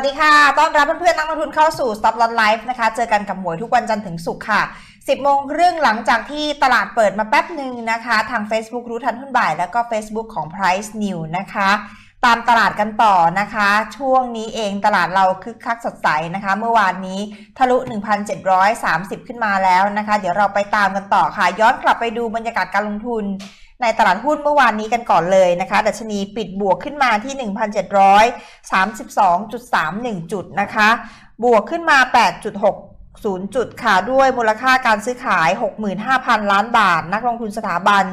วัสดีค่ะ ต้อนรับเพื่อนๆนักลงทุนเข้าสู่ Stop Loss Live นะคะ เจอกันกับหมวยทุกวันจันทร์ถึงศุกร์ค่ะ 10 โมงครึ่งหลังจากที่ตลาดเปิดมาแป๊บหนึ่งนะคะ ทาง Facebook รู้ทันหุ้นบ่าย แล้วก็ Facebook ของ Price New นะคะ ตามตลาดกันต่อนะคะ ช่วงนี้เองตลาดเราคึกคักสดใสนะคะ เมื่อวานนี้ทะลุ 1,730 ขึ้นมาแล้วนะคะ เดี๋ยวเราไปตามกันต่อค่ะ ย้อนกลับไปดูบรรยากาศการลงทุน ในตลาดหุ้นเมื่อวานนี้กันก่อนเลยนะคะ ดัชนีปิดบวกขึ้นมาที่ 1,732.31 จุดนะคะ บวกขึ้นมา 8.60จุดค่ะด้วยมูลค่าการซื้อขาย 65,000 ล้านบาท นักลงทุนสถาบัน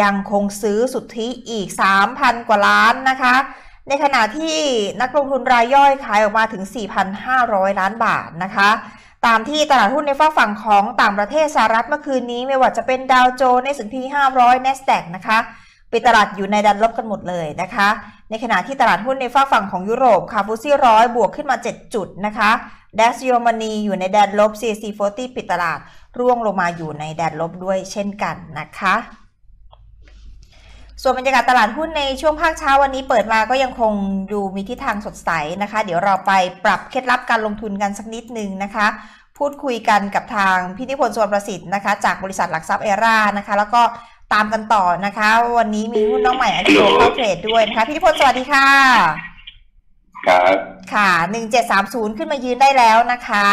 ยังคงซื้อสุทธิอีก 3,000 กว่าล้านนะคะ ในขณะที่นักลงทุนรายย่อยขายออกมาถึง 4,500 ล้านบาทนะคะ ตามที่ตลาดหุ้นในฝั่งของต่างประเทศสหรัฐเมื่อคืนนี้ ไม่ว่าจะเป็นดาวโจนส์ในสุทธิ500 NASDAQ นะคะปิดตลาดอยู่ในดันลบกันหมดเลยนะคะ ในขณะที่ตลาดหุ้นในฝั่งของยุโรปค่ะฟุซี่ร้อยบวกขึ้นมา 7 จุดนะคะดัชเยอรมนีอยู่ในแดนลบ CAC 40 ปิดตลาดร่วงลงมาอยู่ในแดนลบด้วยเช่นกันนะคะ ส่วนบรรยากาศตลาดหุ้นในช่วงภาคเช้าวันนี้เปิดมาก็ยังคงดูมีทิศทางสดใสนะคะ เดี๋ยวเราไปปรับเคล็ดลับการลงทุนกันสักนิดนึงนะคะ พูดคุยกันกับทางพินิพนธ์สวนประสิทธิ์นะคะ จากบริษัทหลักทรัพย์เอรานะคะ แล้วก็ตามกันต่อนะคะ วันนี้มีหุ้นน้องใหม่อันที่เข้าเทรดด้วยนะคะพินิพนธ์สวัสดีค่ะ ครับ ค่ะหนึ่งเจ็ดสามศูนย์ขึ้นมายืนได้แล้วนะคะ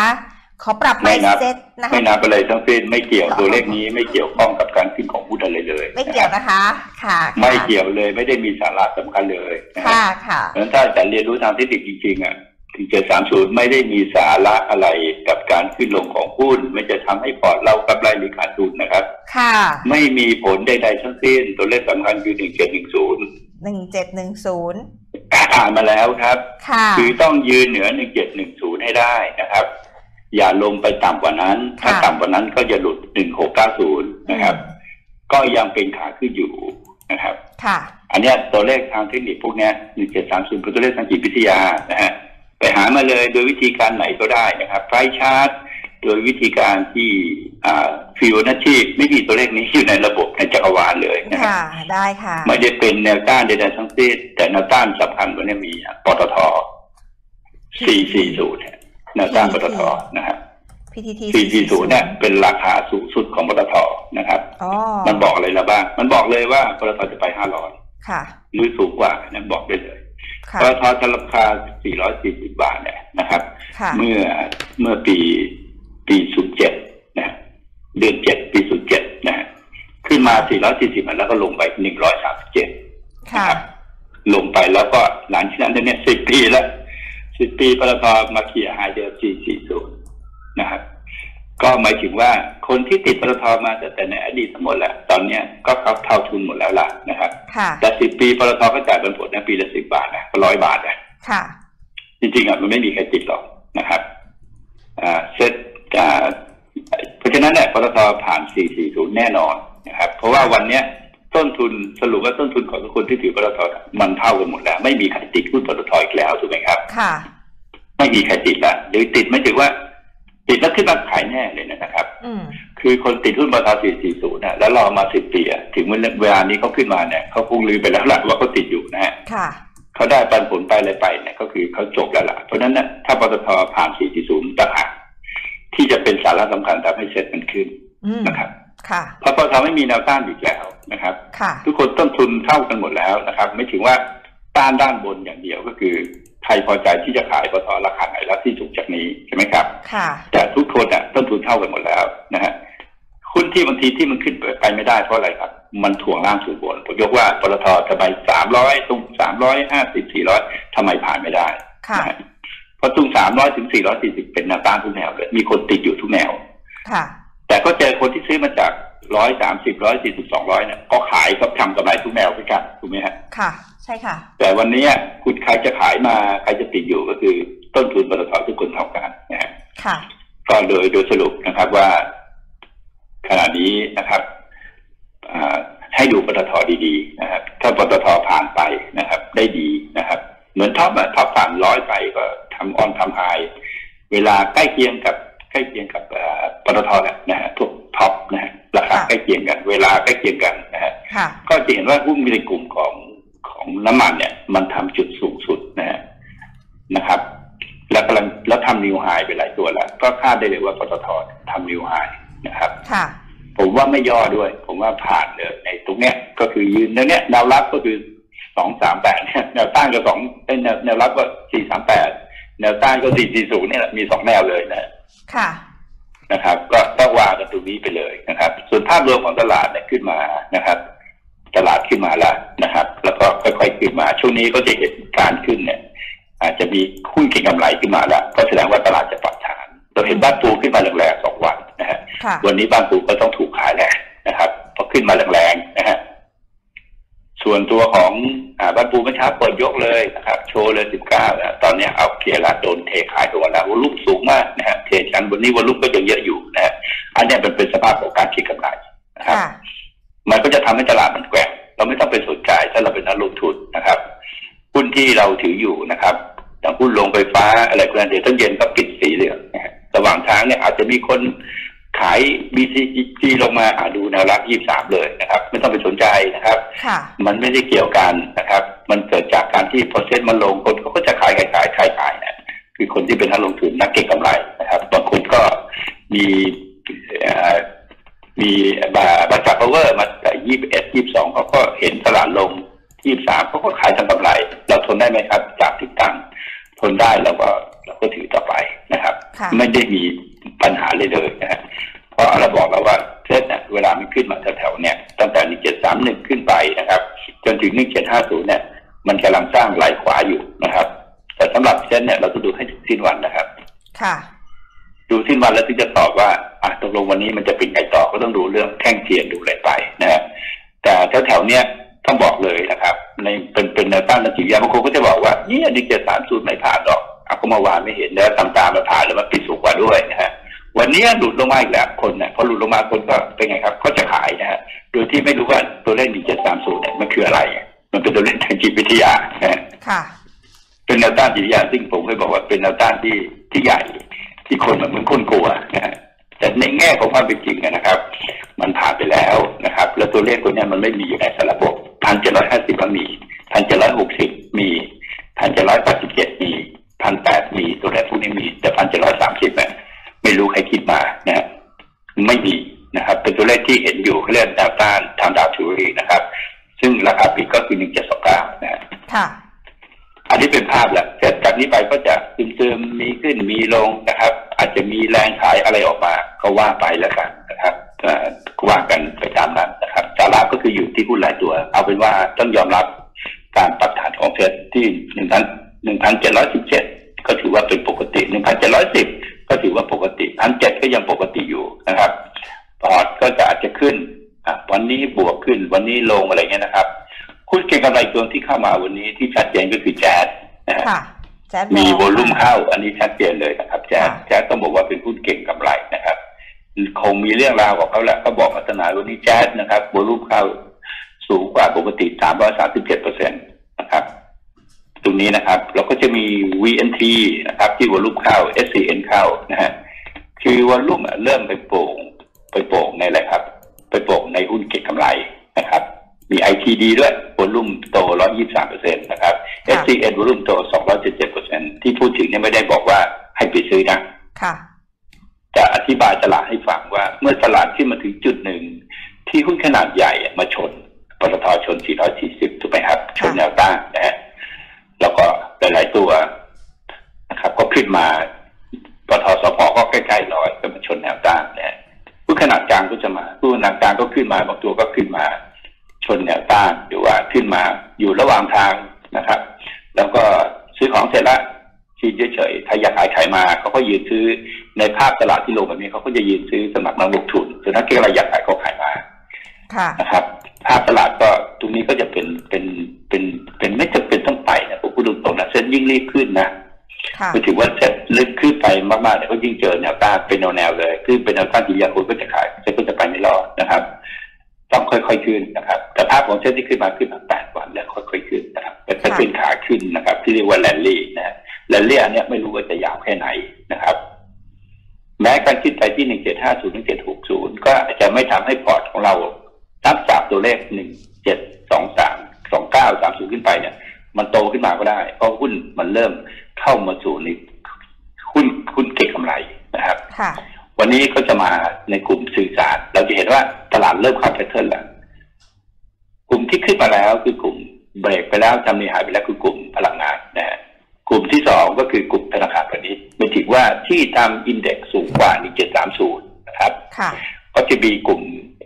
ขอปรับไม่นับเซตนะคะไม่นับอะไรทั้งสิ้นไม่เกี่ยวตัวเลขนี้ไม่เกี่ยวข้องกับการขึ้นของหุ้นอะไรเลย ไม่เกี่ยวนะคะ ค่ะค่ะไม่เกี่ยวเลยไม่ได้มีสาระสำคัญเลยนะครัค่ะบค่ะเพราะฉะนั้นถ้าแต่เรียนรู้ทางเทคนิคจริงๆอะถึงเจ็ดสามศูนย์ไม่ได้มีสาระอะไรกับการขึ้นลงของหุ้นไม่จะทำให้พอร์ตเรากำไรหรือขาดทุนนะครับ ค่ะ ไม่มีผลใดๆทั้งสิ้นตัวเลขสำคัญคือหนึ่งเจ็ดหนึ่งศูนย์หนึ่งเจ็ดหนึ่งศูนย์อ่านมาแล้วครับค่ะคือต้องยืนเหนือ1710ให้ได้นะครับ อย่าลงไปต่ำกว่านั้น ถ้าค่ะต่ำกว่านั้นก็จะหลุด 1690 นะครับ ก็ยังเป็นขาขึ้นอยู่นะครับ ค่ะ อันเนี้ยตัวเลขทางเทคนิคพวกเนี้ย1730เป็นตัวเลขทางจิตวิทยานะฮะ ไปหามาเลยโดยวิธีการไหนก็ได้นะครับ ไฟชาร์ตโดยวิธีการที่อ่าฟิโอนัชชีไม่มีตัวเลขนี้อยู่ในระบบในจักรวาลเลยนะครับค่ะได้ค่ะ ไม่ได้เป็นแนวต้านใดๆทั้งสิ้นแต่แนวต้านสำคัญกว่านี้มีปตท440เนี่ย แนวต้านปตทนะครับ PTT 440เนี่ยเป็นราคาสูงสุดของปตทนะครับอ๋อมันบอกอะไรเราบ้าง มันบอกเลยว่าปตทจะไป 500ค่ะหรือสูงกว่านั่นบอกได้เลยค่ะปตทจะราคา 440 บาทเนี่ยนะครับค่ะเมื่อเมื่อปีปี 07 นะเดือน 7 ปี 07 นะฮะขึ้นมา 440แล้วก็ลงไป 137ค่ะลงไปแล้วก็หลังจากนั้นเนี่ยสิบปีแล้ว สิบปีปตทมาเคลียร์ high เดิม 440นะครับ ก็หมายถึงว่าคนที่ติดปตทมาแต่แต่ในอดีตทั้งหมดแหละตอนเนี้ยก็เขาเท่าทุนหมดแล้วล่ะนะครับค่ะแต่สิบปีปตทก็จ่ายเป็นผลนะปีละสิบบาทนะร้อยบาทนะค่ะ จริงๆอะมันไม่มีใครติดหรอกนะครับอ่าเซ็ตอ่าเพราะฉะนั้นเนี่ยปตทผ่าน 440 แน่นอนนะครับ เพราะว่าวันเนี้ย ต้นทุนสรุปว่าต้นทุนของทุกคนที่ถือปตทมันเท่ากันหมดแล้ว ไม่มีใครติดหุ้นปตทอีกแล้วถูกไหมครับค่ะ ไม่มีใครติดละหรือติดไม่ถึงว่า ติดแล้วขึ้นมาขายแน่เลยนะครับอืมคือคนติดหุ้นปตท440นะแล้วรอมา10ปีอะถึงเวลานี้เขาขึ้นมาเนี่ยเขาคงลืมไปแล้วล่ะว่าเขาติดอยู่นะฮะค่ะเขาได้ปันผลไปอะไรไปเนี่ยก็คือเขาจบแล้วล่ะเพราะฉะนั้นนะถ้าปตทผ่าน440ต่างหากที่จะเป็นสาระสำคัญทำให้เซ็ตมันขึ้นอืมนะครับ ค่ะเพราะปตทไม่มีแนวต้านอีกแล้วนะครับค่ะทุกคนต้นทุนเท่ากันหมดแล้วนะครับ ไม่ถึงว่าต้านด้านบนอย่างเดียวก็คือใครพอใจที่จะขายปตทราคาไหนแล้วที่สูงจากนี้ใช่ไหมครับค่ะแต่ทุกคนอะต้นทุนเท่ากันหมดแล้วนะฮะหุ้นที่บางทีที่มันขึ้นไปไม่ได้เพราะอะไรครับ มันถ่วงล่างสู่บนผมยกว่าปตทจะไปสามร้อยตรงสามร้อยห้าสิบสี่ร้อยทำไมผ่านไม่ได้ค่ะนะฮะเพราะตรงสามร้อยถึงสี่ร้อยสี่สิบเป็นแนวต้านทุกแนวเลยมีคนติดอยู่ทุกแนวค่ะ แต่ก็เจอคนที่ซื้อมาจากร้อยสามสิบร้อยสี่สิบสองร้อยเนี่ยก็ขายก็ทำกำไรทุกแนวเหมือนกันถูกไหมฮะค่ะ ใช่ค่ะ แต่วันนี้คุณใครจะขายมาใครจะติดอยู่ก็คือต้นทุนปตททุกคนเท่ากันนะฮะค่ะก็โดยโดยสรุปนะครับว่า ขณะนี้นะครับอ่าให้ดูปตทดีๆนะครับ ถ้าปตทผ่านไปนะครับ ได้ดีนะครับ เหมือน TOP อะ TOP ผ่านร้อยไปก็ทำ all time high เวลาใกล้เคียงกับใก ล้เคียงกับเอ่อปตทเนี่ยนะฮะพวก TOP นะฮะราคาค่ะใกล้เคียงกัน เวลาใกล้เคียงกันนะฮะค่ะก็จะเห็นว่าหุ้นในกลุ่มของของน้ำมันเนี่ย มันทำจุดสูงสุดนะฮะนะครับทำนิวไฮไปหลายตัวแล้ว ก็คาดได้เลยว่าปตททำนิวไฮนะครับค่ะผมว่าไม่ย่อด้วย ผมว่าผ่านเลยในตรงเนี้ย ก็คือยืนแนวเนี้ยแนวรับก็คือสองสามแปดแนวต้านก็สองเอ้ยแนวแนวรับก็สี่สามแปดแนวต้านก็สี่สี่ศูนย์เนี่ยแหละมีสองแนวเลยนะ ค่ะนะครับ ก็ต้องวางกันตรงนี้ไปเลยนะครับ ส่วนภาพรวมของตลาดเนี่ยขึ้นมานะครับ ตลาดขึ้นมาแล้วนะครับ แล้วก็ค่อยๆขึ้นมา ช่วงนี้ก็จะเห็นการขึ้นเนี่ย อาจจะมีหุ้นเก็งกำไรขึ้นมาแล้วก็แสดงว่าตลาดจะปรับฐาน เราเห็นบ้านปูขึ้นมาแรงๆสองวันนะฮะค่ะวันนี้บ้านปูก็ต้องถูกขายแหละนะครับพอขึ้นมาแรงๆนะฮะ ส่วนตัวของอ่าบ้านปูเมื่อเช้าเปิดยกเลยนะครับ โชว์เลยสิบเก้านะตอนนี้เอาเคลียร์ละโดนเทขายตัวแล้ววอลุ่มสูงมากนะฮะเทชันวันนี้วอลุ่มก็ยังเยอะอยู่นะฮะอันเนี้ยมันเป็นสภาพของการเก็งกำไรนะครับค่ะมันก็จะทำให้ตลาดมันแกว่งเราไม่ต้องไปสนใจถ้าเราเป็นนักลงทุนนะครับหุ้นที่เราถืออยู่นะครับอย่างหุ้นโรงไฟฟ้าอะไรก็แล้วเดี๋ยวต้นเย็นก็ปิดสีเหลืองนะฮะระหว่างทางเนี่ยอาจจะมีคน ขาย BCG ลงมาอ่าดูแนวรับ 23 เลยนะครับ ไม่ต้องไปสนใจนะครับค่ะมันไม่ได้เกี่ยวกันนะครับ มันเกิดจากการที่พอเซ็นมันลงคนเขาก็จะขายขายขายขายขายนะคือคนที่เป็นนักลงทุนนักเก็งกำไรนะครับบางคนก็มีเอ่อมีบาบาจากพาวเวอร์มายี่สิบเอ็ดยี่สิบสองเขาก็เห็นตลาดลงยี่สิบสามเขาก็ขายทำกำไร เราทนได้ไหมครับ จากที่ตั้งทนได้เราก็เราก็ถือต่อไปนะครับค่ะไม่ได้มี ปัญหาเลยเลยนะฮะเพราะเราบอกแล้วว่าเซ็ตเนี่ยเวลามันขึ้นมาแถวๆเนี่ยตั้งแต่หนึ่งเจ็ดสามหนึ่งขึ้นไปนะครับ จนถึงหนึ่งเจ็ดห้าศูนย์เนี่ย มันกำลังสร้างไหลขวาอยู่นะครับ แต่สำหรับเซ็ตเนี่ยเราต้องดูให้ถึงสิ้นวันนะครับ ค่ะ ดูสิ้นวันแล้วถึงจะตอบว่าอะตกลงวันนี้มันจะเป็นไงต่อก็ต้องดูเรื่องแท่งเทียนดูอะไรไปนะฮะแต่แถวๆเนี้ยต้องบอกเลยนะครับ ในเป็นเป็นแนวต้านนักจิตวิทยาบางคนก็จะบอกว่าเนี่ยดิเจสามสูตรไม่ผ่านหรอกเอาก็เมาวานไม่เห็นแล้วตามตามมาผ่านแล้วมันปิดสูงกว่าด้วยนะฮะ วันนี้หลุดลงมาอีกแล้วคนเนี่ยพอหลุดลงมาคนก็เป็นไงครับ ก็จะขายนะฮะโดยที่ไม่รู้ว่าตัวเลขดิเจสามสูตรเนี่ยมันคืออะไร มันเป็นตัวเลขทางจิตวิทยานะฮะค่ะ เป็นแนวต้านจิตวิทยาซึ่งผมเคยบอกว่าเป็นแนวต้านที่ที่ใหญ่ ที่คนเหมือนคนกลัวนะฮะแต่ในแง่ของความเป็นจริงอะนะครับ มันผ่านไปแล้วนะครับ แล้วตัวเลขตัวเนี้ยมันไม่มีอยู่ในสารระบบพันเจ็ดร้อยห้าสิบมีพันเจ็ดร้อยหกสิบมีพันเจ็ดร้อยแปดสิบเจ็ดมีพันแปดมีตัวเลขพวกนี้มีแต่พันเจ็ดร้อยสามสิบเนี่ย ไม่รู้ใครคิดมานะฮะไม่มีนะครับ เป็นตัวเลขที่เห็นอยู่เขาเรียกแนวต้านทางดาวทูรีนะครับ ซึ่งราคาปิดก็คือหนึ่งเจ็ดสองเก้านะฮะค่ะ อันนี้เป็นภาพแหละแต่จากนี้ไปก็จะเติมๆมีขึ้นมีลงนะครับ อาจจะมีแรงขายอะไรออกมาก็ว่าไปแล้วกันนะครับเอ่อก็ว่ากันไปตามนั้นนะครับสาระก็คืออยู่ที่หุ้นหลายตัว เอาเป็นว่าต้องยอมรับการปรับฐานของเฟดที่หนึ่งพันหนึ่งพันเจ็ดร้อยสิบเจ็ดก็ถือว่าเป็นปกติหนึ่งพันเจ็ดร้อยสิบ ก็ถือว่าปกติพันเจ็ดก็ยังปกติอยู่นะครับพอร์ตก็จะอาจจะขึ้นอะวันนี้บวกขึ้น วันนี้ลงอะไรเงี้ยนะครับหุ้นเก็งกำไรตัวที่เข้ามาวันนี้ที่ชัดเจนก็คือแจ๊สนะฮะค่ะแจ๊ดมีบวออลลุ่มค่ะเข้า อันนี้ชัดเจนเลยนะครับแจ๊สค่ะแจ๊สต้องบอกว่าเป็นหุ้นเก่งกำไรนะครับ คงมีเรื่องราวของเขาแหละเขาบอกมาตนานวันนี้แจ๊สนะครับวอลุ่มเข้าสูงกว่าปกติ 337เปอร์เซ็นต์นะครับต รงนี้นะครับ เราก็จะมี VNT นะครับ ที่วอลุ่มเข้า SCN เข้านะฮะคือวอลุ่มอะเริ่มไปโป่งไปโป่งในอะไรครับ ไปโป่งในหุ้นเก็งกำไรนะครับ มี ITD ด้วยวอลุ่มโต 123เปอร์เซ็นต์นะครับค่ะ SCN วอลุ่มโต 277เปอร์เซ็นต์ที่พูดถึงเนี่ยไม่ได้บอกว่าให้ไปซื้อนะค่ะจะอธิบายตลาดให้ฟังว่า เมื่อตลาดขึ้นมาถึงจุดหนึ่ง ที่หุ้นขนาดใหญ่อะมาชนปตทชน 440 ถูกไหมครับ ชนแนวต้านนะฮะ แล้วก็หลาย ๆ ตัวนะครับ ก็ขึ้นมาปตทสพก็ใกล้ๆร้อยก็มาชนแนวต้านนะฮะหุ้นขนาดกลางก็จะมาหุ้นขนาดกลางก็ขึ้นมาบางตัวก็ขึ้นมา ชนแนวต้านหรือว่าขึ้นมาอยู่ระหว่างทางนะครับ แล้วก็ซื้อของเสร็จแล้วชีเฉยๆใครอยากขายขายมาเขาก็ยืนซื้อในภาพตลาดที่ลงแบบนี้เขาก็จะยืนซื้อสมัครนักลงทุนส่วนนักเก็งอะไรอยากขายก็ขายมาค่ะนะครับ ภาพตลาดก็ตรงนี้ก็จะเป็นเป็นเป็นเป็นไม่จำเป็นต้องไปนะผมพูดตรงๆนะเซ็นยิ่งรีบขึ้นนะค่ะก็ถือว่าเซ็นลึกขึ้นไปมากๆเนี่ยก็ยิ่งเจอแนวต้านเป็นแนวๆเลยขึ้นเป็นแนวต้านที่ยาคนก็จะขายเซ็นก็จะไปไม่รอดนะครับ ต้องค่อยๆขึ้นนะครับ แต่ภาพของเส้นที่ขึ้นมาขึ้นมาแปดวันแล้วค่อยๆขึ้นนะครับแต่ถ้าเป็นขาขึ้นนะครับ ที่เรียกว่าแลนลี่นะแลนลี่อันเนี้ยไม่รู้ว่าจะยาวแค่ไหนนะครับแม้การขึ้นไปที่หนึ่งเจ็ดห้าศูนย์หนึ่งเจ็ดหกศูนย์ก็อาจจะไม่ทำให้พอร์ตของเรา นับจากตัวเลขหนึ่งเจ็ดสองสามสองเก้าสามศูนย์ขึ้นไปเนี่ย มันโตขึ้นมาก็ได้ เพราะหุ้นมันเริ่มเข้ามาสู่ในหุ้นหุ้นเก็งกำไรนะครับค่ะวันนี้ก็จะมาในกลุ่มสื่อสาร เราจะเห็นว่าตลาดเริ่มเข้า pattern แล้ว กลุ่มที่ขึ้นมาแล้วคือกลุ่มเบรกไปแล้วจำเนียหายไปแล้วคือกลุ่มพลังงานนะฮะกลุ่มที่สองก็คือกลุ่มธนาคารพาณิชย์หมายถึงว่าที่ทำอินเด็กซ์สูงกว่า1730 นะครับค่ะก็จะมีกลุ่ม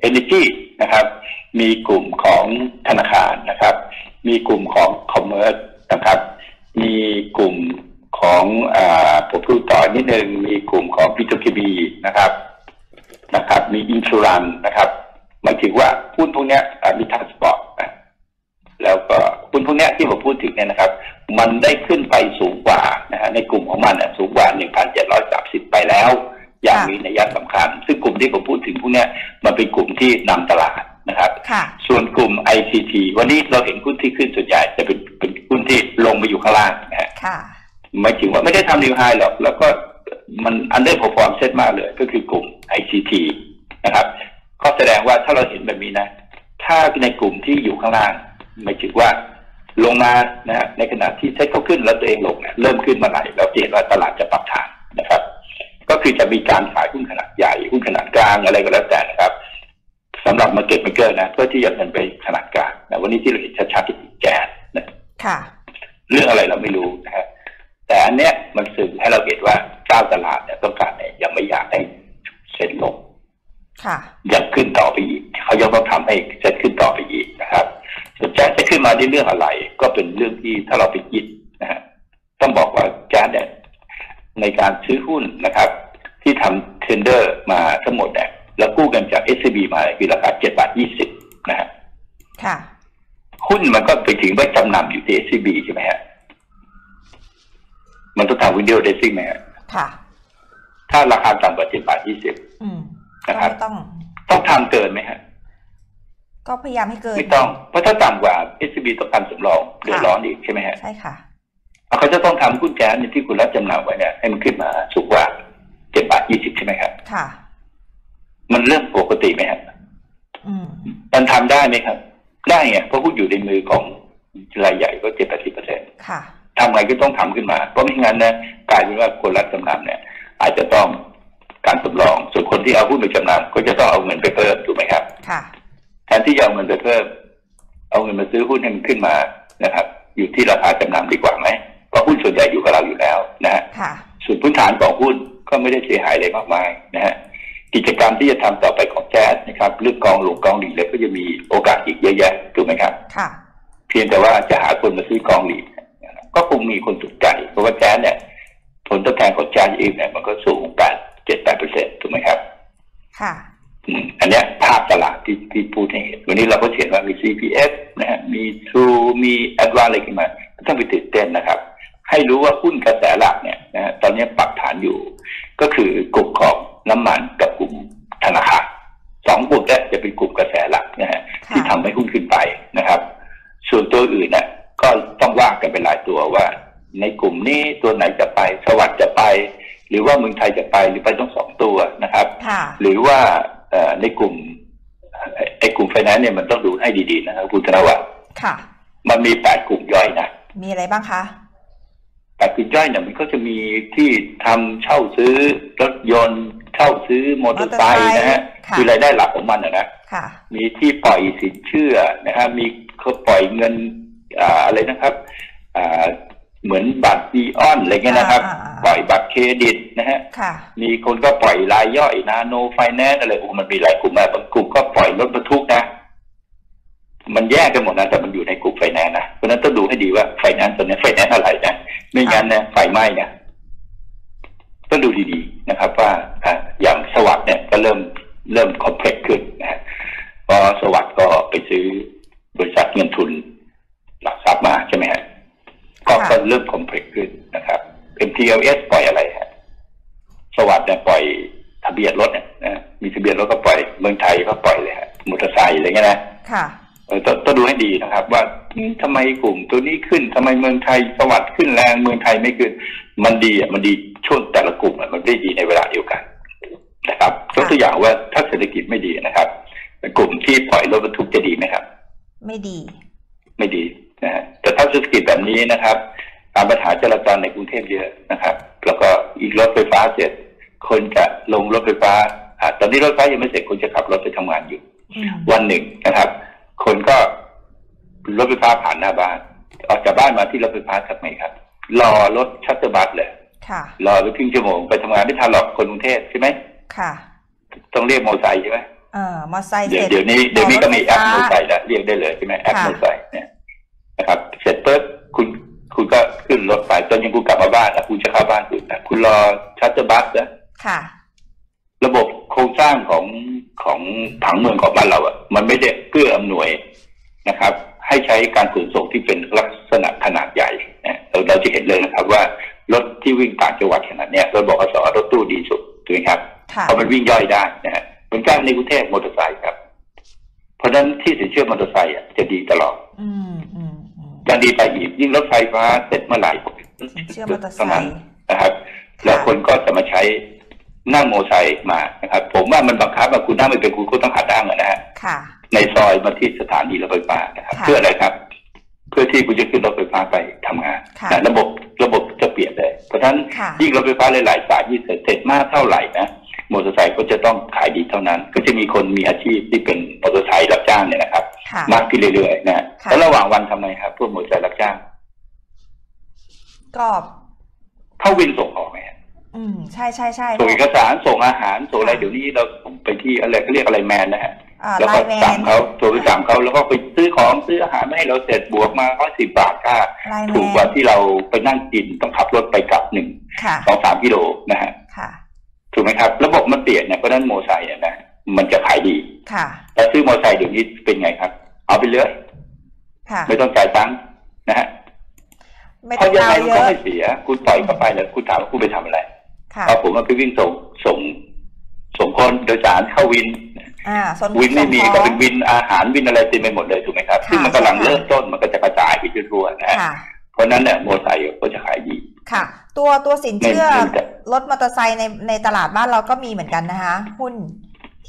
Energy นะครับ มีกลุ่มของธนาคารนะครับ มีกลุ่มของ Commerce นะครับ มีกลุ่มของอผมพูดต่อนิดนึงมีกลุ่มของ P2KB นะครับนะครับ มีอินชูรันนะครับหมายถึงว่าหุ้นพวกนี้มีทางสปอร์ตแล้วก็หุ้นพวกนี้ที่ผมพูดถึงเนี่ยนะครับ มันได้ขึ้นไปสูงกว่านะฮะในกลุ่มของมันสูงกว่า 1,730 ไปแล้ว อย่างค่ะมีนัยสำคัญ ซึ่งกลุ่มที่ผมพูดถึงพวกเนี้ยมันเป็นกลุ่มที่นำตลาดนะครับค่ะส่วนกลุ่ม ICT วันนี้เราเห็นหุ้นที่ขึ้นส่วนใหญ่จะเป็นเป็นหุ้นที่ลงมาอยู่ข้างล่างนะฮะค่ะหมายถึงว่าไม่ได้ทำนิวไฮหรอก แล้วก็มัน underperform SET มากเลย ก็คือกลุ่ม ICT นะครับ ก็แสดงว่าถ้าเราเห็นแบบนี้นะ ถ้าในกลุ่มที่อยู่ข้างล่างหมายถึงว่าลงมานะฮะในขณะที่เซ็ตเขาขึ้นแล้วตัวเองลงเนี่ยเริ่มขึ้นมาไหนเราจะเห็นว่าตลาดจะปรับฐานนะครับ ก็คือจะมีการขายหุ้นขนาดใหญ่หุ้นขนาดกลางอะไรก็แล้วแต่นะครับสำหรับ market maker นะเพื่อที่จะเงินไปขนาดกลางนะวันนี้ที่เราเห็นชัดๆที่แกนนะค่ะ เรื่องอะไรเราไม่รู้นะฮะแต่อันเนี้ยมันสื่อให้เราเห็นว่าเจ้าตลาดเนี่ยต้องการเนี่ยยังไม่อยากให้เซ็นลงค่ะยังขึ้นต่อไปอีกเขายังต้องทำให้เซ็นขึ้นต่อไปอีกนะครับส่วนแจ๊สจะขึ้นมาในเรื่องอะไร ก็เป็นเรื่องที่ถ้าเราไปคิดนะฮะต้องบอกว่าแจ๊สเนี่ย ในการซื้อหุ้นนะครับ ที่ทำเทนเดอร์มาทั้งหมดเนี่ยแล้วกู้กันจาก s อ b มาคือราคาเจ็ดบาทยี่สิบนะฮะค่ะ หุ้นมันก็ไปถึงว่าจำนำอยู่ที่ s อ b ใช่ไหมฮะมันต้องทำวิดีโอเดซิ่งไหมฮะค่ะ ถ้าราคาต่ำกว่าเจ็ดบาทยี่สิบอืมก็นะครับไม่ต้อง ต้องทำเกินไหมฮะก็พยายามให้เกิน ไม่ต้อง เพราะถ้าต่ำกว่า s อ b ต้องการสำรองเดือดร้อนอีกใช่ไหมฮะใช่ค่ะ เขาจะต้องทำหุ้นแจ๊สเนี่ยที่คุณรับจำนำไว้เนี่ยให้มันขึ้นมาสูงกว่าเจ็ดบาทยี่สิบใช่ไหมครับ ค่ะ มันเรื่องปกติไหมฮะอืมมันทำได้ไหมครับ ได้ไงเพราะหุ้นอยู่ในมือของรายใหญ่ก็เจ็ดแปดสิบเปอร์เซ็นต์ค่ะทำไงก็ต้องทำขึ้นมา เพราะไม่งั้นนะกลายเป็นว่าคนรับจำนำเนี่ย อาจจะต้องการสำรอง ส่วนคนที่เอาหุ้นไปจำนำก็จะต้องเอาเงินไปเพิ่มถูกไหมครับ ค่ะแทนที่จะเอาเงินไปเพิ่ม เอาเงินมาซื้อหุ้นให้มันขึ้นมานะครับ อยู่ที่ราคาจำนำดีกว่าไหม เพราะหุ้นส่วนใหญ่อยู่กับเราอยู่แล้วนะฮะค่ะส่วนพื้นฐานของหุ้นก็ไม่ได้เสียหายอะไรมากมายนะฮะกิจกรรมที่จะทำต่อไปของแจ๊สนะครับเรื่องกองหลวงกองหลีเลยก็จะมีโอกาสอีกเยอะแยะถูกไหมครับค่ะเพียงแต่ว่าจะหาคนมาซื้อกองหลีดนะครับก็คงมีคนสนใจเพราะว่าแจ๊สเนี่ย ผลตอบแทนของแจ๊สเองเนี่ยมันก็สูงแปดเจ็ดแปดเปอร์เซ็นต์ถูกไหมครับ ค่ะอืมอันเนี้ยภาพตลาดที่ที่พูดให้เห็นวันนี้เราก็เห็นว่ามี CPF นะฮะมี True มี a d v a n c e อะไรขึ้นมา ก็ต้องไปตื่นเต้นนะครับ ให้รู้ว่าหุ้นกระแสหลักเนี่ยนะฮะตอนนี้ปรับฐานอยู่ ก็คือกลุ่มของน้ำมันกับกลุ่มธนาคารสองกลุ่มเนี้จะเป็นกลุ่มกระแสหลักนะฮะค่ะที่ทำให้หุ้นขึ้นไปนะครับ ส่วนตัวอื่นเนี่ยก็ต้องว่ากันเป็นรายตัวว่า ในกลุ่มนี้ตัวไหนจะไป สวัสด์จะไป หรือว่าเมืองไทยจะไปหรือไปต้องสองตัวนะครับค่ะหรือว่าเอ่อในกลุ่มเอ่อไอ้กลุ่มไฟแนนซ์เนี่ยมันต้องดูให้ดีๆนะครับคุณธนวัฒน์ค่ะมันมีแปดกลุ่มย่อยนะ มีอะไรบ้างคะ แปดกลุ่มย่อยเนี่ยมันก็จะมีที่ทำเช่าซื้อรถยนต์ เช่าซื้อมอเตอร์ไซค์นะฮะค่ะ คือรายได้หลักของมันนะนะ ค่ะ มีที่ปล่อยสินเชื่อนะฮะมีเขาปล่อยเงินอ่าอะไรนะครับอ่าเหมือนบัตรอิออนอะไรเงี้ยนะครับ อ่าอ่าอ่า ปล่อยบัตรเครดิตนะฮะค่ะ มีคนก็ปล่อยรายย่อยนาโนไฟแนนซ์อะไรโอ้มันมีหลายกลุ่มมากบางกลุ่มก็ปล่อยรถบรรทุกนะ มันแยกกันหมดนะแต่มันอยู่ในกลุ่มไฟแนนซ์นะเพราะฉะนั้นต้องดูให้ดีว่าไฟแนนซ์ตัวนี้ไฟแนนซ์อะไรนะ ไม่งั้นนะไฟไหม้นะต้องดูดีๆนะครับ ว่าอะอย่างสวัสดิ์เนี่ยก็เริ่มเริ่ม complex ขึ้นนะฮะเพราะสวัสดิ์ก็ไปซื้อบริษัทเงินทุนหลักทรัพย์มาใช่ไหมฮะก็ค่ะก็เริ่มคอมเพล็กซ์ขึ้นนะครับ MTLS ปล่อยอะไรฮะสวัสด์เนี่ยปล่อยทะเบียนรถเนี่ยนะมีทะเบียนรถก็ปล่อยเมืองไทยก็ปล่อยเลยฮะมอเตอร์ไซค์อะไรเงี้ยนะค่ะเออ ต้องต้องดูให้ดีนะครับ ว่าอืมทำไมกลุ่มตัวนี้ขึ้นทำไมเมืองไทยสวัสด์ขึ้นแรงเมืองไทยไม่ขึ้น มันดีอะมันดีช่วงแต่ละกลุ่มอะมันไม่ได้ดีในเวลาเดียวกันนะครับยกตัวอย่างว่าถ้าเศรษฐกิจไม่ดีนะครับกลุ่มที่ปล่อยรถบรรทุกจะดีไหมครับ ไม่ดี ไม่ดีนะฮะแต่ถ้าเศรษฐกิจแบบนี้นะครับการปัญหาจราจรในกรุงเทพเยอะนะครับ แล้วก็อีกรถไฟฟ้าเสร็จ คนจะลงรถไฟฟ้าอ่าตอนนี้รถไฟฟ้ายังไม่เสร็จคนจะขับรถไปทำงานอยู่อืมวันหนึ่งนะครับ คนก็รถไฟฟ้าผ่านหน้าบ้าน ออกจากบ้านมาที่รถไฟฟ้าทำไมครับ รอรถชัตเตอร์บัสเลยค่ะรอไปครึ่งชั่วโมงไปทำงานไม่ทันหรอกคนกรุงเทพใช่ไหมค่ะ ต้องเรียกมอเตอร์ไซค์ใช่ไหมเออมอไซค์เสเดี๋ยวร็จเดี๋ยวนี้เดี๋ยวนี้ก็มีแอปรมอถเตอร์ไฟไซค์แล้วเรียกได้เลยใช่ไหมแอปค่ะมอเตอร์ไซค์เนี่ยนะครับ เสร็จปุ๊บคุณคุณก็ขึ้นรถไปตอนยังคุณกลับมาบ้านนะคุณจะเข้าบ้านคุณนะคุณรอ shuttle bus นะค่ะ ระบบโครงสร้างของของผังเมืองของบ้านเราอะ มันไม่ได้เพื่ออำนวยนะครับ ให้ใช้การขนส่งที่เป็นลักษณะขนาดใหญ่นะเราเราจะเห็นเลยนะครับว่ารถที่วิ่งต่างจังหวัดขนาดเนี้ยรถบขสรถตู้ดีสุดถูกไหมครับค่ะเพราะมันวิ่งย่อยได้นะฮะเหมือนกันในกรุงเทพมอเตอร์ไซค์ครับ เพราะฉะนั้นที่สินเชื่อมอเตอร์ไซค์อะจะดีตลอดอืมอืมอืมยังดีไปอีกยิ่งรถไฟฟ้าเสร็จเมื่อไหร่สินเชื่อมอเตอร์ไซท่านั้นค์นะครับแล้วคนก็จะมาใช้ นั่งโมอเตอร์ไซค์มานะครับ ผมว่ามันบังคับว่าคุณนั่งไม่เป็นคุณก็ต้องหัดนั่งอะนะฮะค่ะในซอยมาที่สถานีรถไฟฟ้านะครับค่ะเพื่ออะไรครับ เพื่อที่คุณจะขึ้นรถไฟฟ้าไปทำงานค่ะนะระบบระบบจะเปลี่ยนเลย เพราะฉะนั้นค่ะยิ่งรถไฟฟ้าหลาย ๆ สายยิ่งเสร็จเสร็จมากเท่าไหร่นะมอเตอร์ไซค์ก็จะต้องขายดีเท่านั้น ก็จะมีคนมีอาชีพที่เป็นมอเตอร์ไซค์รับจ้างเนี่ยนะครับค่ะมากขึ้นเรื่อยๆนะฮะค่ะแล้วระหว่างวันทำไงครับพวกมอเตอร์ไซค์รับจ้าง ก็เข้าวินส่งของไหมฮะ อืมใช่ใช่ใช่ส่งเอกสารส่งอาหารส่งอะไรค่ะเดี๋ยวนี้เราส่งไปที่อะไรเขาเรียกอะไรแมนนะฮะอ่าแล้วไลก็น์แมสั่งนเขาโทรไปสั่งเขาแล้วก็ไปซื้อของซื้ออาหารมาให้เราเสร็จบวกมาร้อยสิบบาทค่าไลน์แมถูกกว่านที่เราไปนั่งกินต้องขับรถไปกลับหนึ่งค่ะสองสามกิโลนะฮะค่ะถูกไหมครับ ระบบมันเปลี่ยนเนี่ยเพราะฉะนั้นโมอไซค์เนี่ยนะมันจะขายดีค่ะแต่ซื้อมอไซค์เดี๋ยวนี้เป็นไงครับ เอาไปเลยค่ะไม่ต้องจ่ายตังค์นะฮะไม่เพต้องราะยังไงดาวมันเยอะก็ไม่เสีย คุณปล่อยเข้าไปแล้วคุณถามว่าคุณไปทำอะไร ค่ะเอาผมมาไปวิ่งส่งส่งส่งคนโดยสารเข้าวินอ่าส่วนวินไม่มีส่งขก็องเป็นวินอาหารวินอะไรเต็มไปหมดเลยถูกไหมครับค่ะซึ่งมันกำลังใช่ค่ะเริ่มต้นมันก็จะกระจายไปทั่วๆนะฮะค่ะเพราะฉะนั้นเนี่ยมอเตอร์ไซค์ก็จะขายดีค่ะ ตัวตัวสินเชื่อไม่ไม่แต่รถมอเตอร์ไซค์ในในตลาดบ้านเราก็มีเหมือนกันนะคะหุ้น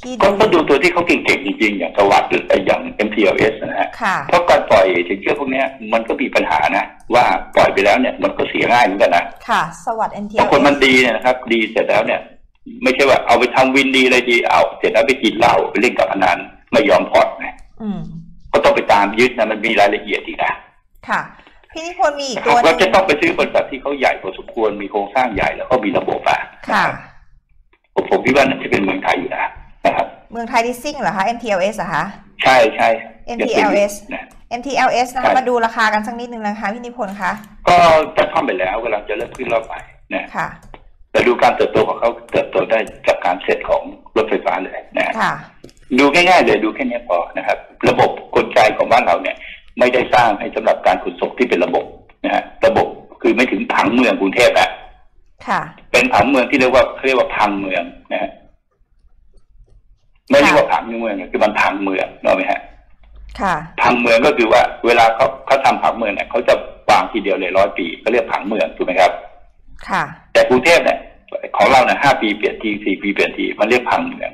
ที่ก็ดูต้องดูตัวที่เขาเก่งๆจริงๆ อย่างสวัสดิ์หรืออย่าง MTLS นะฮะค่ะเพราะการปล่อยสินเชื่อพวกเนี้ยมันก็มีปัญหานะว่าปล่อยไปแล้วเนี่ยมันก็เสียง่ายเหมือนกันนะค่ะสวัสดิ์ NTL บางคนมันดีเนี่ยนะครับ ดีเสร็จแล้วเนี่ย ไม่ใช่ว่าเอาไปทำวินดีเลยดีเอาเสร็จแล้วไปกินเหล้าไปเล่นกับพนันไม่ยอมผ่อนนะอืมก็ต้องไปตามยึดนะมันมีรายละเอียดอีกนะค่ะพี่นิพนธ์มีอีกนะคตัรับวหก็นึงจะต้องไปซื้อบริษัทที่เขาใหญ่พอสมควรมีโครงสร้างใหญ่แล้วก็มีระบบอะค่ะผมผมคิดว่าน่าจะเป็นเมืองไทยอยู่นะ นะครับเมืองไทยดิสซิ่งเหรอคะ MTLS เหรอคะ ใช่ใช่ MTLS นะ MTLS นะใช่คะมาดูราคากันสักนิดนึงนะคะพี่นิพนธ์คะก็จะท่อมไปแล้วกำลังจะเริ่มขึ้นรอบใหม่นะค่ะแต่ดูการเติบโตของเขาเติบโตได้จากการเสร็จของรถไฟฟ้าเลยนะค่ะดูง่ายๆเลยดูแค่เนี้ยพอนะครับ ระบบกลไกของบ้านเราเนี่ย ไม่ได้สร้างให้สำหรับการขนส่งที่เป็นระบบนะฮะระบบคือไม่ถึงผังเมืองกรุงเทพนะค่ะเป็นผังเมืองที่เรียกว่าเขาเรียกว่าพังเมืองนะฮะ ไม่เรียกว่าผังเมืองคือมันพังเมืองเนกอะไหมฮะค่ะผังเมืองก็คือว่า เวลาเขาเขาทำผังเมืองเนี่ยเขาจะวางทีเดียวเลยร้อยปีก็เรียกผังเมืองถูกไหมครับ ค่ะ แต่กรุงเทพเนี่ยของเราเนี่ยห้าปีเปลี่ยนทีสี่ปีเปลี่ยนทีมันเรียกพังเมือง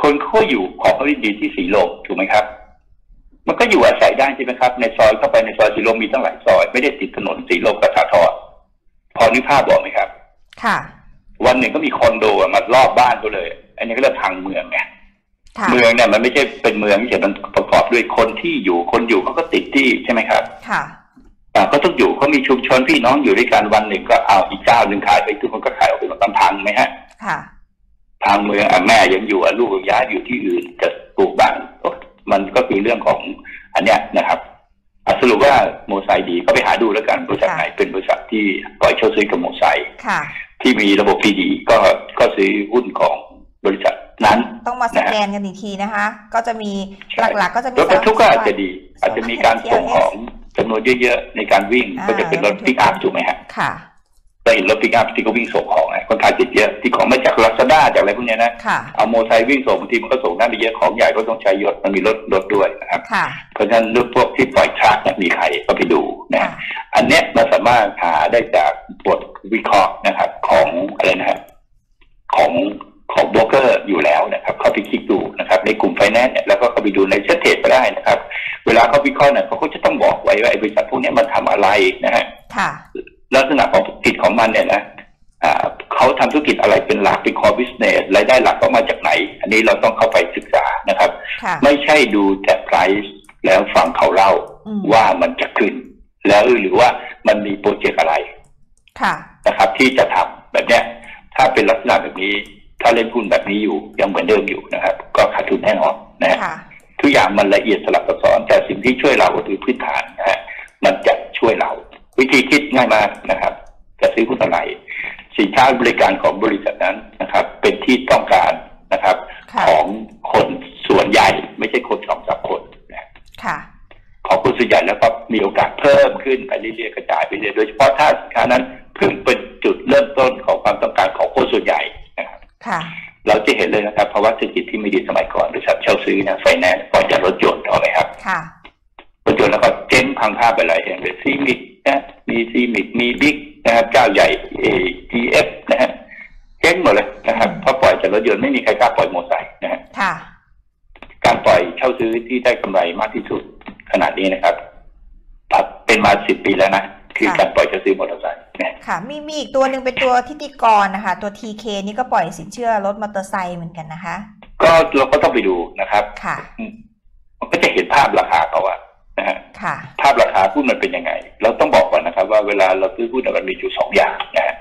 คนเขาอยู่ของเขาดีที่สีลมถูกไหมครับ มันก็อยู่อาศัยได้ใช่ไหมครับ ในซอยเข้าไปในซอยสีลมมีตั้งหลายซอย ไม่ได้ติดถนนสีลมกับสาทรพอนึกภาพบอกไหมครับ ค่ะ วันหนึ่งก็มีคอนโดอะมารอบบ้านเขาเลย อันนี้ก็เรียกพังเมืองไงค่ะ เมืองเนี่ยมันไม่ใช่เป็นเมืองที่มันประกอบด้วยคนที่อยู่คนอยู่เขาก็ติดที่ใช่ไหมครับ ค่ะอ่าก็ต้องอยู่เขามีชุมชนพี่น้องอยู่ด้วยกันวันหนึ่งก็เอาอีกเจ้าหนึ่งขายไปทุกคนก็ขายออกไปหมดตามพังไหมฮะ ค่ะ ทางเมืองอะแม่ยังอยู่อะลูกยังย้ายไปอยู่ที่อื่นจะปลูกบ้านโอ๊ะมันก็คือเรื่องของอันเนี้ยนะครับอะสรุปว่าโมไซค์ดีก็ไปหาดูแล้วกันบริษัทค่ะไหนเป็นบริษัทที่ปล่อยเช่าซื้อกับโมไซค์ค่ะที่มีระบบที่ดีก็ก็ซื้อหุ้นของบริษัท นั้น ต้องมาสแกนกันอีกทีนะคะ ก็จะมีใช่หลักๆ ก็จะมีรถบรรทุกก็อาจจะสดี อาจจะมีการส่งของจำนวนเยอะๆในการวิ่งอ่าก็จะเป็นรถปิกอัพถูกไหมฮะค่ะเราเห็นรถปิกอัพที่เขาวิ่งส่งของไงคนขายติดเยอะที่ของมาจากลาซาด้าจากอะไรพวกเนี้ยนะค่ะเอาโมอไซค์วิ่งส่งบางทีมันก็ส่งได้ไม่เยอะของใหญ่ก็ต้องใช้ยศมันมีรถรถด้วยนะครับค่ะเพราะฉะนั้นเรื่องพวกที่ปล่อยทรัคเนี่ยมีใครก็ไปดูนะค่ะอันเนี้ยมันสามารถหาได้จากบทวิเคราะห์นะครับ ของอะไรนะครับของ ของโบรกเกอร์อยู่แล้วนะครับ เข้าไปคลิกดูนะครับ ในกลุ่มไฟแนนซ์เนี่ยแล้วก็เข้าไปดูใน Settrade ก็ได้นะครับ เวลาเขาวิเคราะห์เนี่ยเขาก็จะต้องบอกไว้ว่าไอ้บริษัทพวกเนี้ยมันทำอะไรนะฮะค่ะลักษณะของกิจของมันเนี่ยนะอ่าเขาทำธุรกิจอะไรเป็นหลักเป็น core business รายได้หลักเขามาจากไหน อันนี้เราต้องเข้าไปศึกษานะครับค่ะไม่ใช่ดูแต่ไพรซ์แล้วฟังเขาเล่าอืมว่ามันจะขึ้น แล้วหรือว่ามันมีโปรเจกต์อะไรค่ะนะครับ ที่จะทำแบบเนี้ยถ้าเป็นลักษณะแบบนี้ ถ้าเล่นหุ้นแบบนี้อยู่ยังเหมือนเดิมอยู่นะครับ ก็ขาดทุนแน่นอนนะฮะค่ะทุกอย่างมันละเอียดสลับซับซ้อน แต่สิ่งที่ช่วยเราก็คือพื้นฐานนะฮะมันจะช่วยเรา วิธีคิดง่ายมากนะครับ จะซื้อหุ้นอะไรสินค้าบริการของบริษัทนั้นนะครับ เป็นที่ต้องการนะครับค่ะของคนส่วนใหญ่ไม่ใช่คนสองสามคนนะค่ะของคนส่วนใหญ่แล้วก็มีโอกาสเพิ่มขึ้นไปเรื่อยๆกระจายไปเรื่อยๆโดยเฉพาะถ้าสินค้านั้นเพิ่งเป็นจุดเริ่มต้นของความ จะเห็นเลยนะครับภาวะเศรษฐกิจที่ไม่ดีสมัยก่อนบริษัทเช่าซื้อนะไฟแนนซ์ก่อนจะรถยนต์เอาไหมครับค่ะรถยนต์แล้วก็เจ๊งพังภาพไปหลายแห่งเลยซีมิกนะมีซีมิกมีบิ๊กนะครับเจ้าใหญ่เอทีเอฟนะฮะเจ๊งหมดเลยนะครับเพราะปล่อยจากรถยนต์ไม่มีใครกล้าปล่อยมอเตอร์ไซค์นะฮะค่ะการปล่อยเช่าซื้อที่ได้กำไรมากที่สุดขนาดนี้นะครับเป็นมาสิบปีแล้วนะ คือค่ะการปล่อยเช่าซื้อมอเตอร์ไซค์นะค่ะ มีมีอีกตัวหนึ่งเป็นตัวฐิติกรนะคะ ตัว TK นี่ก็ปล่อยสินเชื่อรถมอเตอร์ไซค์เหมือนกันนะคะ ก็เราก็ต้องไปดูนะครับค่ะมันก็จะเห็นภาพราคาเขาอะนะฮะค่ะภาพราคาหุ้นมันเป็นยังไง เราต้องบอกก่อนนะครับ ว่าเวลาเราซื้อหุ้นเนี่ยมันมีอยู่สองอย่างนะฮะ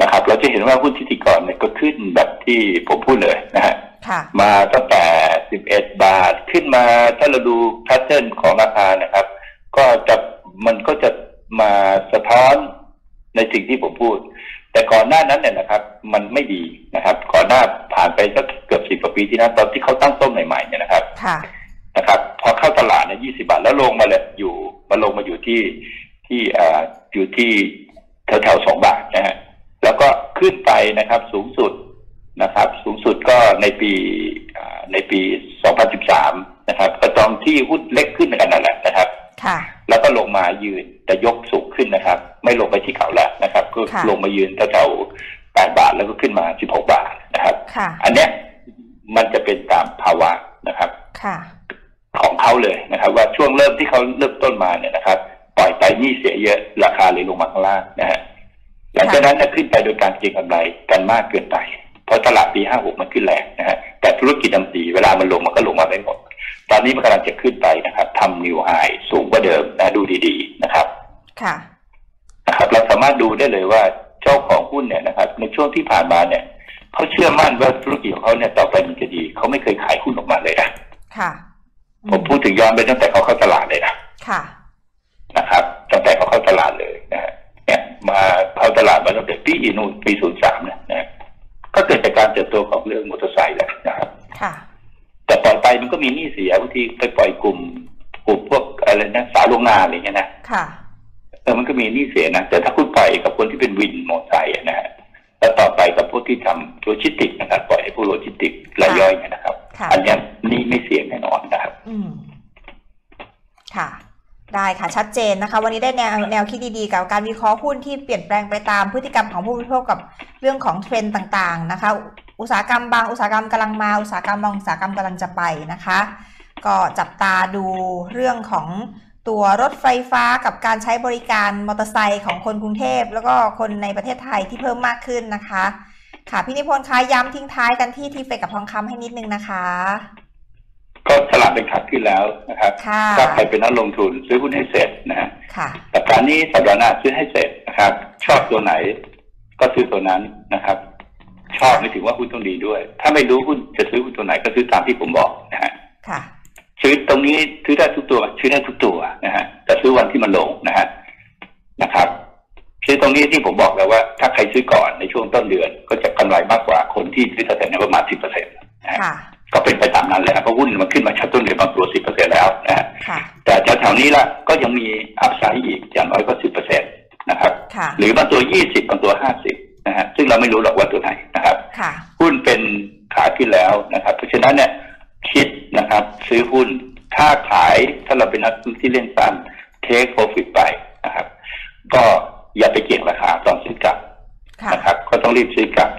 นะครับ เราจะเห็นว่าหุ้นทิติกรเนี่ยก็ขึ้นแบบที่ผมพูดเลยนะฮะค่ะมาตั้งแต่11บาทขึ้นมาถ้าเราดูแพทเทิร์นของราคานะครับ ก็จะมันก็จะ มาสะท้อนในสิ่งที่ผมพูด แต่ก่อนหน้านั้นเนี่ยนะครับ มันไม่ดีนะครับก่อนหน้าผ่านไปสักเกือบสิบกว่าปีที่นั้นตอนที่เขาตั้งต้นใหม่ๆเนี่ยนะครับค่ะนะครับ พอเข้าตลาดเนี่ยยี่สิบาทแล้วลงมาเลยอยู่มาลงมาอยู่ที่ที่อ่าอยู่ที่แถวๆสองบาทนะฮะแล้วก็ขึ้นไปนะครับ สูงสุดนะครับ สูงสุดก็ในปีอ่าในปี 2013 นะครับ ก็ตอนที่หุ้นเล็กขึ้นกันนั่นแหละนะครับ ค่ะ แล้วก็ลงมายืนแต่ยกสูงขึ้นนะครับ ไม่ลงไปที่เขาแล้วนะครับ ก็ค่ะลงมายืนแถวๆ8บาทแล้วก็ขึ้นมา16บาทนะครับค่ะอันเนี้ยมันจะเป็นตามภาวะนะครับค่ะของเขาเลยนะครับ ว่าช่วงเริ่มที่เขาเริ่มต้นมาเนี่ยนะครับ ปล่อยไปหนี้เสียเยอะราคาเลยลงมาข้างล่างนะฮะหลังจากนั้นเนี่ยขึ้นไปโดยการเก็งกำไรกันมากเกินไป เพราะตลาดปีห้าหกมันขึ้นแรงนะฮะแต่ธุรกิจดำดีเวลามันลงมันก็ลงมาไม่หมด ตอนนี้มันกำลังจะขึ้นไปนะครับทำนิวไฮสูงกว่าเดิมนะดูดีๆนะครับ ค่ะ นะครับ เราสามารถดูได้เลยว่าเจ้าของหุ้นเนี่ยนะครับ ในช่วงที่ผ่านมาเนี่ยเขาเชื่อมั่นว่าธุรกิจของเขาเนี่ยต่อไปมันจะดีเขาไม่เคยขายหุ้นออกมาเลยนะค่ะอืผมพูดถึงย้อนไปตั้งแต่เขาเข้าตลาดเลยนะค่ะนะครับตั้งแต่เขาเข้าตลาดเลยนะฮะเนี่ยมาเข้าตลาดมาตั้งแต่ปีนู่นปีศูนย์สามนะนะฮะก็เกิดจากการเติบโตของเรื่องมอเตอร์ไซค์แหละนะครับ ค่ะ แต่ต่อไปมันก็มีหนี้เสียบางทีไปปล่อยกลุ่มกลุ่มพวกอะไรนะสาวโรงงานอะไรเงี้ยนะค่ะเออมันก็มีหนี้เสียนะแต่ถ้าคุณปล่อยกับคนที่เป็นวินมอเตอร์ไซค์อะนะฮะแล้วต่อไปกับพวกที่ทำโลจิสติกส์นะครับปล่อยให้พวกโลจิสติกส์รายย่อยเนี่ยนะครับค่ะอันเนี้ยหนี้ไม่เสียแน่นอนนะครับอืมค่ะ ได้ค่ะชัดเจนนะคะ วันนี้ได้แนวแนวคิดดีๆ กับการวิเคราะห์หุ้นที่เปลี่ยนแปลงไปตามพฤติกรรมของผู้บริโภคกับเรื่องของเทรนด์ต่าง ๆ นะคะ อุตสาหกรรมบางอุตสาหกรรมกำลังมาอุตสาหกรรมบางอุตสาหกรรมกำลังจะไปนะคะ ก็จับตาดูเรื่องของตัวรถไฟฟ้ากับการใช้บริการมอเตอร์ไซค์ของคนกรุงเทพ แล้วก็คนในประเทศไทยที่เพิ่มมากขึ้นนะคะ ค่ะพี่นิพนธ์คะย้ำทิ้งท้ายกันที่ทีเฟกับทองคำให้นิดนึงนะคะ ก็สลับเป็นขาขึ้นแล้วนะครับค่ะถ้าใครเป็นนักลงทุนซื้อหุ้นให้เสร็จนะฮะค่ะสัปดาห์นี้สัปดาห์หน้าซื้อให้เสร็จนะครับ ชอบตัวไหนก็ซื้อตัวนั้นนะครับ ชอบไม่ถึงว่าหุ้นต้องดีด้วย ถ้าไม่รู้หุ้นจะซื้อหุ้นตัวไหนก็ซื้อตามที่ผมบอกนะฮะค่ะซื้อตรงนี้ซื้อได้ทุกตัวซื้อได้ทุกตัวนะฮะแต่ซื้อวันที่มันลงนะฮะนะครับซื้อตรงนี้ที่ผมบอกแล้วว่า ถ้าใครซื้อก่อนในช่วงต้นเดือน ก็จะกำไรมากกว่าคนที่ซื้อตั้งแต่ในประมาณสิบเปอร์เซ็นต์ค่ะก็เป็นไปตามนั้นแหละเพราะหุ้นมันขึ้นมาชั้นต้นเดือนบางตัวสิบเปอร์เซ็นต์แล้วนะฮะค่ะแต่แถวๆนี้ละก็ยังมีอัพไซด์อีกอย่างน้อยก็สิบเปอร์เซ็นต์นะครับค่ะหรือบางตัวยี่สิบบางตัวห้าสิบ นะฮะซึ่งเราไม่รู้หรอกว่าตัวไหนนะครับค่ะหุ้นเป็นขาขึ้นแล้วนะครับ เพราะฉะนั้นเนี่ยคิดนะครับ ซื้อหุ้นถ้าขายถ้าเราเป็นนักที่เล่นสั้นเทคโปรฟิตไปนะครับ ก็อย่าไปเก็งราคาตอนซื้อกลับค่ะนะครับ ก็ต้องรีบซื้อกลับ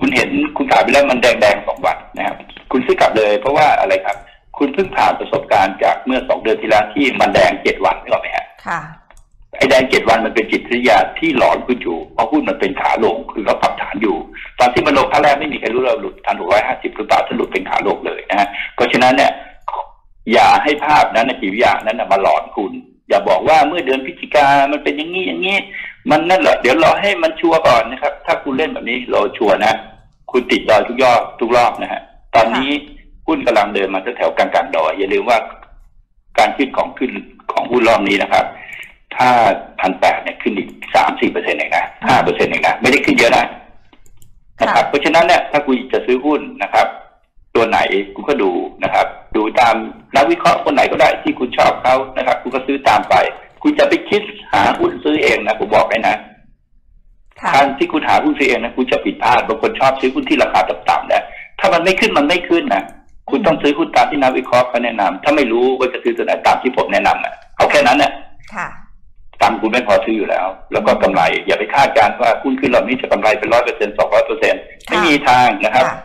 คุณเห็นคุณขายไปแล้วมันแดงๆสองวันนะครับ คุณซื้อกลับเลย เพราะว่าอะไรครับ คุณเพิ่งผ่านประสบการณ์จากเมื่อสองเดือนที่แล้วที่มันแดงเจ็ดวันนึกออกไหมฮะค่ะ ไอ้แดงเจ็ดวันมันเป็นจิตวิทยาที่หลอนคุณอยู่เพราะหุ้นมันเป็นขาลงคือเขาปรับฐานอยู่ ตอนที่มันลงครั้งแรกไม่มีใครรู้เราหลุดทันหกร้อยห้าสิบหรือเปล่าสรุปเป็นขาลงเลยนะฮะเพราะฉะนั้นเนี่ยอย่าให้ภาพนั้นนะจิตวิทยานั้นมาหลอนคุณ อย่าบอกว่าเมื่อเดือนพฤศจิกามันเป็นอย่างนี้อย่างนี้ มันนั่นแหละเดี๋ยวรอให้มันชัวร์ก่อนนะครับ ถ้าคุณเล่นแบบนี้เราชัวร์นะ คุณติดดอยทุกยอดทุกรอบนะฮะตอนนี้หุ้นกำลังเดินมาแถวๆกลางดอยอย่าลืมว่าการขึ้นของขึ้นของหุ้นรอบนี้นะครับ ถ้าพันแปดเนี่ยขึ้นอีกสามสี่เปอร์เซ็นต์เองนะห้าเปอร์เซ็นต์เองนะไม่ได้ขึ้นเยอะนะนะครับ เพราะฉะนั้นเนี่ยถ้าคุณจะซื้อหุ้นนะครับ ตัวไหนคุณก็ดูนะครับ ดูตามนักวิเคราะห์คนไหนก็ได้ที่คุณชอบเขานะครับ คุณก็ซื้อตามไป คุณจะไปคิดหาหุ้นซื้อเองนะผมบอกเลยนะค่ะการที่คุณหาหุ้นซื้อเองนะคุณจะผิดพลาดบางคนชอบซื้อหุ้นที่ราคาต่ำๆนะถ้ามันไม่ขึ้นมันไม่ขึ้นนะคุณต้องซื้อหุ้นตามที่นักวิเคราะห์เขาแนะนำถ้าไม่รู้ว่าจะซื้อตัวไหนตามที่ผมแนะนำอะเอาแค่นั้นน่ะค่ะ ตังค์คุณไม่พอซื้ออยู่แล้ว แล้วก็กำไร อย่าไปคาดการณ์ว่าหุ้นขึ้นรอบนี้จะกำไรเป็นร้อยเปอร์เซ็นต์สองร้อยเปอร์เซ็นต์ไม่มีทางนะครับค่ะ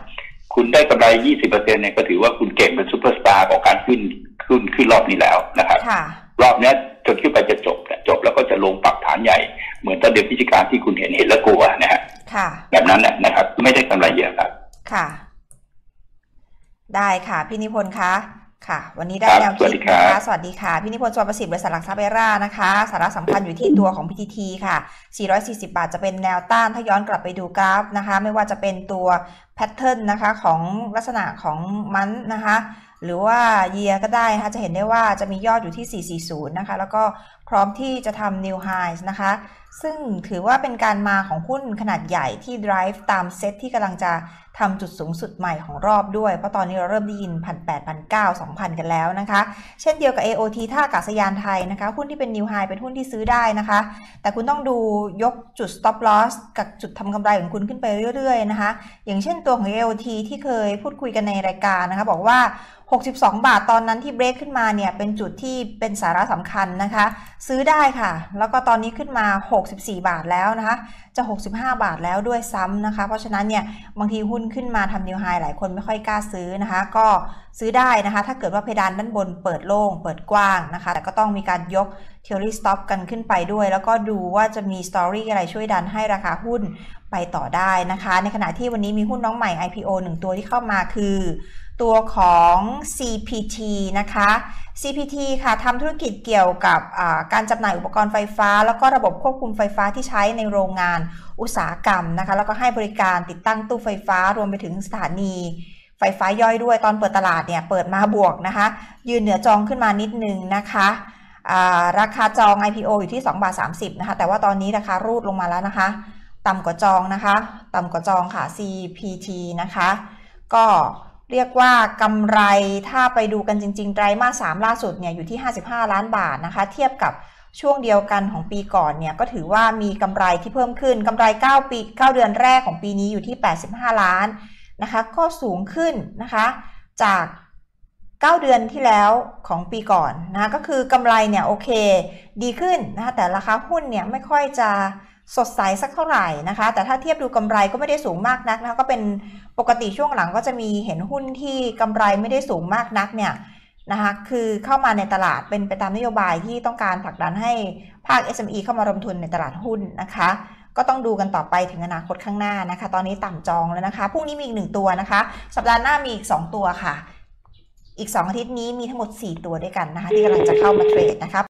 คุณได้กำไรยี่สิบเปอร์เซ็นต์เนี่ยก็ถือว่าคุณเก่งเป็นซูเปอร์สตาร์ของการขึ้นขึ้นขึ้นรอบนี้แล้วนะครับค่ะรอบเนี้ยจนขึ้นไปจะจบเนี่ยจบแล้วก็จะลงปรับฐานใหญ่ เหมือนตอนเดือนพฤศจิกาที่คุณเห็นเห็นแล้วกลัวนะฮะค่ะแบบนั้นนะนะครับ ไม่ได้กำไรเยอะครับ ค่ะ ได้ค่ะพี่นิพนธ์คะ ค่ะ วันนี้ได้ครับแนวสวัสคิดีดครันะบคะสวัสดีค่ะ พี่นิพนธ์สวนประสิทธิ์บริษัทหลักทรัพย์เอร่านะคะ สาระสำคัญอยู่ที่ตัวของ PTT ค่ะ 440 บาทจะเป็นแนวต้านถ้าย้อนกลับไปดูกราฟนะคะ ไม่ว่าจะเป็นตัวแพทเทิร์นนะคะของลักษณะของมันนะคะ หรือว่าเยียก็ได้นะคะจะเห็นได้ว่าจะมียอดอยู่ที่ 440 นะคะ แล้วก็พร้อมที่จะทำ new highs นะคะ ซึ่งถือว่าเป็นการมาของหุ้นขนาดใหญ่ที่ drive ตามเซตที่กำลังจะทำจุดสูงสุดใหม่ของรอบด้วย เพราะตอนนี้เราเริ่มได้ยิน 1,800 1,900 2,000 กันแล้วนะคะ เช่นเดียวกับ AOT ท่าอากาศยานไทยนะคะ หุ้นที่เป็น new high เป็นหุ้นที่ซื้อได้นะคะ แต่คุณต้องดูยกจุด stop loss กับจุดทำกำไรของคุณขึ้นไปเรื่อยๆนะคะ อย่างเช่นตัวของ AOT ที่เคยพูดคุยกันในรายการนะคะ บอกว่า 62 บาทตอนนั้นที่เบรกขึ้นมาเนี่ยเป็นจุดที่เป็นสาระสำคัญนะคะ ซื้อได้ค่ะ แล้วก็ตอนนี้ขึ้นมา 64 บาทแล้วนะคะ จะ 65 บาทแล้วด้วยซ้ำนะคะ เพราะฉะนั้นเนี่ยบางทีหุ้นขึ้นมาทำ new high หลายคนไม่ค่อยกล้าซื้อนะคะ ก็ซื้อได้นะคะ ถ้าเกิดว่าเพดานด้านบนเปิดโล่งเปิดกว้างนะคะ แต่ก็ต้องมีการยก trailing stop กันขึ้นไปด้วย แล้วก็ดูว่าจะมี story อะไรช่วยดันให้ราคาหุ้นไปต่อได้นะคะ ในขณะที่วันนี้มีหุ้นน้องใหม่ IPO หนึ่งตัวที่เข้ามาคือตัวของ CPT นะคะ CPT ค่ะทำธุรกิจเกี่ยวกับการจำหน่ายอุปกรณ์ไฟฟ้า แล้วก็ระบบควบคุมไฟฟ้าที่ใช้ในโรงงานอุตสาหกรรมนะคะ แล้วก็ให้บริการติดตั้งตู้ไฟฟ้ารวมไปถึงสถานีไฟฟ้าย่อยด้วยตอนเปิดตลาดเนี่ยเปิดมาบวกนะคะ ยืนเหนือจองขึ้นมานิดนึงนะคะราคาจอง IPO อยู่ที่2บาท30นะคะ แต่ว่าตอนนี้ราคารูดลงมาแล้วนะคะ ต่ำกว่าจองนะคะ ต่ำกว่าจองค่ะ CPT นะคะ ก็ เรียกว่ากำไรถ้าไปดูกันจริง ๆ ไตรมาส 3 ล่าสุดเนี่ยอยู่ที่ 55 ล้านบาทนะคะ เทียบกับช่วงเดียวกันของปีก่อนเนี่ยก็ถือว่ามีกำไรที่เพิ่มขึ้นกำไร 9 ปี 9 เดือนแรกของปีนี้อยู่ที่ 85 ล้านนะคะ ก็สูงขึ้นนะคะ จาก 9 เดือนที่แล้วของปีก่อนนะะก็คือกำไรเนี่ยโอเค ดีขึ้นนะคะแต่ราคาหุ้นเนี่ยไม่ค่อยจะ สดใสสักเท่าไหร่นะคะ แต่ถ้าเทียบดูกำไรก็ไม่ได้สูงมากนักนะคะก็เป็นปกติช่วงหลังก็จะมีเห็นหุ้นที่กำไรไม่ได้สูงมากนักเนี่ยนะคะคือเข้ามาในตลาดเป็นไปตามนโยบายที่ต้องการผลักดันให้ภาค SME เข้ามาลงทุนในตลาดหุ้นนะคะ ก็ต้องดูกันต่อไปถึงอนาคตข้างหน้านะคะ ตอนนี้ต่ำจองแล้วนะคะพรุ่งนี้มีอีกหนึ่งตัวนะคะ สัปดาห์หน้ามีอีก 2 ตัวค่ะ อีก 2 อาทิตย์นี้มีทั้งหมด 4 ตัวด้วยกันนะคะที่กำลังจะเข้ามาเทรดนะคะ